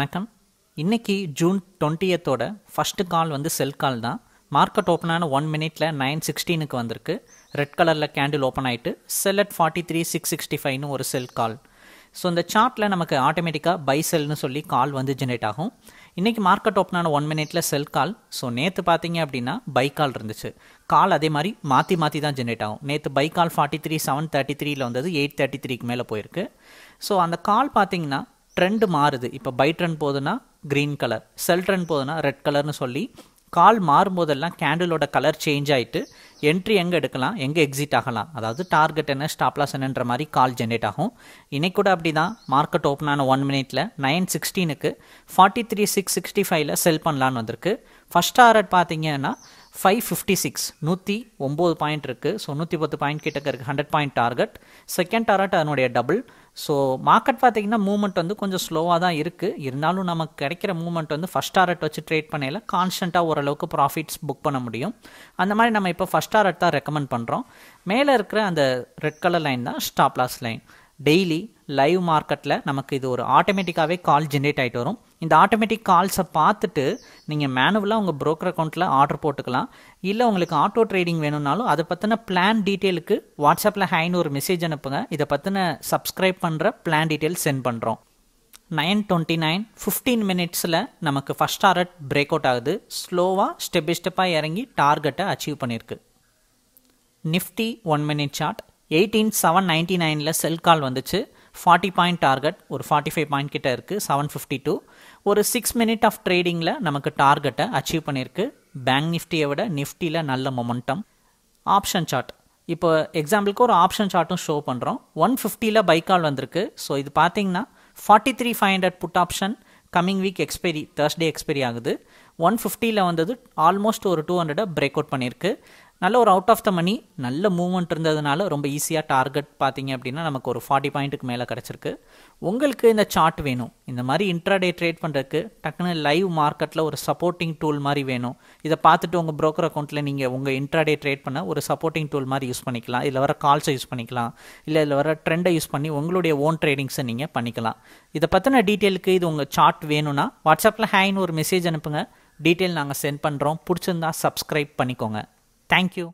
வணக்கம். இன்னைக்கு June டுவெண்ட்டியத்தோட first call வந்து செல் கால் தான். மார்க்கெட் ஓப்பனான ஒன் மினிட்ல நைன் சிக்ஸ்டீனுக்கு வந்திருக்கு. ரெட் கலரில் கேண்டில் ஓப்பன் ஆயிட்டு sell at forty three six sixty ஃபைவ்னு ஒரு செல் கால் ஸோ இந்த சார்ட்டில் நமக்கு ஆட்டோமேட்டிக்காக பை செல்னு சொல்லி கால் வந்து ஜென்ரேட் ஆகும். இன்றைக்கி மார்க்கெட் ஓப்பனான ஒன் மினிட்ல செல் கால் ஸோ நேற்று பார்த்தீங்க அப்படின்னா பை கால் இருந்துச்சு. கால் அதே மாதிரி மாற்றி மாற்றி தான் ஜென்ரேட் ஆகும். நேற்று buy call forty three seven thirty த்ரீல வந்தது எயிட் தேர்ட்டி த்ரீக்கு மேலே போயிருக்கு. ஸோ அந்த கால் பார்த்தீங்கன்னா ட்ரெண்ட் மாறுது. இப்போ பை ட்ரெண்ட் போகுதுன்னா க்ரீன் கலர் செல் ட்ரெண்ட் போகுதுன்னா ரெட் கலர்னு சொல்லி கால் மாறும்போதெல்லாம் கேண்டிலோட கலர் சேஞ்ச் ஆகிட்டு என்ட்ரி எங்கே எடுக்கலாம் எங்கே எக்ஸிட் ஆகலாம். அதாவது டார்கெட் என்ன ஸ்டாப்லாஸ் என்னன்ற மாதிரி கால் ஜென்ரேட் ஆகும். இன்னைக்கு கூட அப்படி தான் மார்க்கெட் ஓப்பன் ஆன ஒன் மினிட்ல நைன் சிக்ஸ்டீனுக்கு ஃபார்ட்டி த்ரீ சிக்ஸ் சிக்ஸ்டி ஃபைவ்ல செல் பண்ணலான்னு வந்திருக்கு. ஃபஸ்ட் டார்கெட் பார்த்தீங்கன்னா ஃபைவ் ஃபிஃப்டி சிக்ஸ் நூற்றி ஒம்பது பாயிண்ட் இருக்குது ஸோ நூற்றி பத்து பாயிண்ட் கிட்டக்க இருக்குது hundred point target second target அதனுடைய டபுள் ஸோ மார்க்கெட் பார்த்தீங்கன்னா மூவ்மெண்ட் வந்து கொஞ்சம் ஸ்லோவாக தான் இருக்குது இருந்தாலும் நமக்கு கிடைக்கிற மூவ்மெண்ட் வந்து ஃபஸ்ட் டாரட் வச்சு ட்ரேட் பண்ணையில் கான்ஸ்டண்ட்டாக ஓரளவுக்கு ப்ராஃபிட்ஸ் புக் பண்ண முடியும். அந்த மாதிரி நம்ம இப்போ ஃபஸ்ட் டாரட் தான் ரெக்கமெண்ட் பண்ணுறோம் மேலே இருக்கிற அந்த ரெட் கலர் லைன் தான் stop loss line daily live மார்க்கெட்டில் நமக்கு இது ஒரு ஆட்டோமேட்டிக்காகவே கால் ஜென்ரேட் ஆகிட்டு வரும். இந்த ஆட்டோமேட்டிக் கால்ஸை பார்த்துட்டு நீங்கள் மேனுவலாக உங்கள் ப்ரோக்கர் அக்கௌண்ட்டில் ஆர்டர் போட்டுக்கலாம். இல்லை உங்களுக்கு ஆட்டோ ட்ரேடிங் வேணும்னாலும் அதை பற்றின பிளான் டீட்டெயிலுக்கு வாட்ஸ்அப்பில் ஹைன்னு ஒரு மெசேஜ் அனுப்புங்க. இதை பற்றின சப்ஸ்கிரைப் பண்ணுற பிளான் டீட்டெயில் சென்ட் பண்ணுறோம் நைன் டுவெண்ட்டி நைன் ஃபிஃப்டீன் மினிட்ஸில் நமக்கு ஃபஸ்ட் டாரட் பிரேக் அவுட் ஆகுது. ஸ்லோவாக ஸ்டெப் பை ஸ்டெப்பாக இறங்கி டார்கெட்டை அச்சீவ் பண்ணியிருக்கு Nifty one minute chart eighteen seven ninety நைனில் செல் கால் வந்துச்சு. ஃபார்ட்டி பாயிண்ட் டார்கெட் ஒரு ஃபார்ட்டி ஃபைவ் பாயிண்ட் கிட்ட இருக்குது செவன் ஃபிஃப்டி டூ ஒரு சிக்ஸ் மினிட் ஆஃப் ட்ரேடிங்கில் நமக்கு டார்கெட்டை அச்சீவ் பண்ணியிருக்கு பேங்க் நிஃப்டியை விட நிஃப்டியில் நல்ல மொமெண்டம் ஆப்ஷன் சார்ட் இப்போ எக்ஸாம்பிளுக்கு ஒரு ஆப்ஷன் சார்ட்டும் ஷோ பண்ணுறோம் ஒன் ஃபிஃப்டியில் பை கால் வந்திருக்கு. ஸோ இது பார்த்தீங்கன்னா forty three five hundred put option coming week expiry Thursday expiry ஆகுது. ஒன் ஃபிஃப்டியில் வந்தது ஆல்மோஸ்ட் ஒரு டூ ஹண்ட்ரடை பிரேக் அவுட் பண்ணியிருக்கு நல்ல ஒரு அவுட் ஆஃப் த மணி நல்ல மூவ்மெண்ட் இருந்ததுனால ரொம்ப ஈஸியாக டார்கெட் பார்த்தீங்க அப்படின்னா நமக்கு ஒரு ஃபார்ட்டி பாயிண்ட்டுக்கு மேலே கிடச்சிருக்கு. உங்களுக்கு இந்த சார்ட் வேணும். இந்த மாதிரி இன்ட்ராடே ட்ரேட் பண்ணுறதுக்கு டக்குன்னு லைவ் மார்க்கெட்டில் ஒரு சப்போர்ட்டிங் டூல் மாதிரி வேணும். இதை பார்த்துட்டு உங்கள் ப்ரோக்கர் அக்கௌண்ட்டில் நீங்கள் உங்கள் இன்ட்ராடே ட்ரேட் பண்ண ஒரு சப்போர்ட்டிங் டூல் மாதிரி யூஸ் பண்ணிக்கலாம். இதில் வர கால்ஸை யூஸ் பண்ணிக்கலாம். இல்லை இதில் வர ட்ரெண்டை யூஸ் பண்ணி உங்களுடைய ஓன் ட்ரேடிங்ஸை நீங்கள் பண்ணிக்கலாம். இதை பற்றின டீட்டெயிலுக்கு இது உங்கள் சார்ட் வேணும்னா வாட்ஸ்அப்பில் ஹேன்னு ஒரு மெசேஜ் அனுப்புங்க. டீட்டெயில் நாங்கள் சென்ட் பண்ணுறோம் பிடிச்சிருந்தா சப்ஸ்கிரைப் பண்ணிக்கோங்க. Thank you.